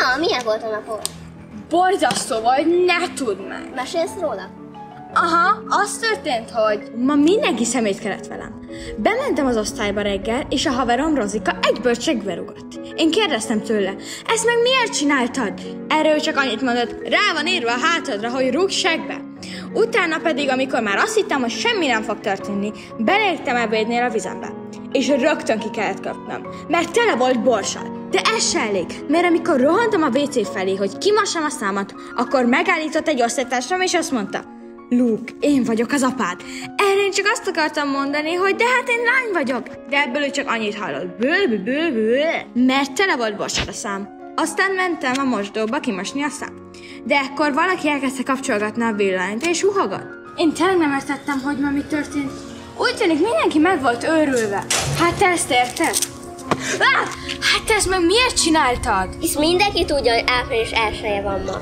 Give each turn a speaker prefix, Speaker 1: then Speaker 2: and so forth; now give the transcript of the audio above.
Speaker 1: Na, milyen volt a napod?
Speaker 2: Borzasztó vagy, ne tudd meg!
Speaker 1: Mesélsz róla?
Speaker 2: Aha, az történt, hogy ma mindenki szemét kellett velem. Bementem az osztályba reggel, és a haverom Rozika egyből segbe rugott. Én kérdeztem tőle, ezt meg miért csináltad? Erre ő csak annyit mondott, rá van írva a hátadra, hogy rúg segbe. Utána pedig, amikor már azt hittem, hogy semmi nem fog történni, beléptem ebédnél a vizembe. És rögtön ki kellett kapnom, mert tele volt borssal. De ez se elég, mert amikor rohantam a WC felé, hogy kimassam a számat, akkor megállított egy osztálytársam, és azt mondta, Luke, én vagyok az apád. Erre én csak azt akartam mondani, hogy de hát én lány vagyok. De ebből ő csak annyit hallott. Bő, bő, bő. Mert tele volt borsod a szám. Aztán mentem a mosdóba kimosni a szám. De ekkor valaki elkezdte kapcsolgatni a villanyt, és huhagat. Én tényleg nem értettem, hogy ma mi történt. Úgy tűnik mindenki meg volt őrülve. Hát ezt érted? Hát ezt meg miért csináltad?
Speaker 1: Hisz mindenki tudja, hogy április elsője van ma.